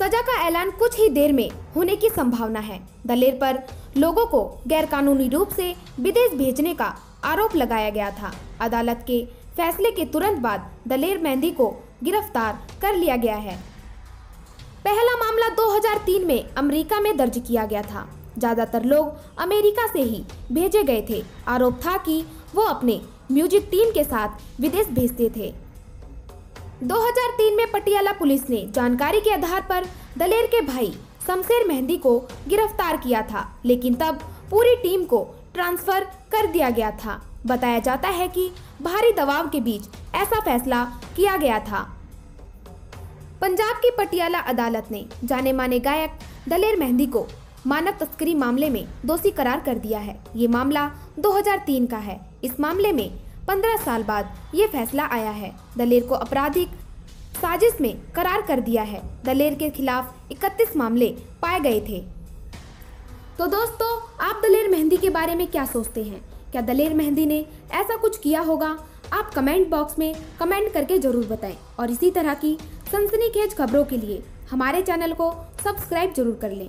सजा का ऐलान कुछ ही देर में होने की संभावना है। दलेर पर लोगों को गैरकानूनी रूप से विदेश भेजने का आरोप लगाया गया था। अदालत के फैसले के तुरंत बाद दलेर मेहंदी को गिरफ़्तार कर लिया गया है। पहला मामला 2003 में अमेरिका में दर्ज किया गया था। ज़्यादातर लोग अमेरिका से ही भेजे गए थे। आरोप था कि वो अपने म्यूज़िक टीम के साथ विदेश भेजते थे। 2003 में पटियाला पुलिस ने जानकारी के आधार पर दलेर के भाई शमशेर मेहंदी को गिरफ़्तार किया था, लेकिन तब पूरी टीम को ट्रांसफ़र कर दिया गया था। बताया जाता है कि भारी दबाव के बीच ऐसा फैसला किया गया था। पंजाब की पटियाला अदालत ने जाने माने गायक दलेर मेहंदी को मानव तस्करी मामले में दोषी करार कर दिया है। ये मामला 2003 का है। इस मामले में 15 साल बाद ये फैसला आया है। दलेर को आपराधिक साजिश में करार कर दिया है। दलेर के खिलाफ 31 मामले पाए गए थे। तो दोस्तों, आप दलेर मेहंदी के बारे में क्या सोचते हैं? क्या दलेर मेहंदी ने ऐसा कुछ किया होगा? आप कमेंट बॉक्स में कमेंट करके ज़रूर बताएँ। और इसी तरह की सनसनीखेज खबरों के लिए हमारे चैनल को सब्सक्राइब ज़रूर कर लें।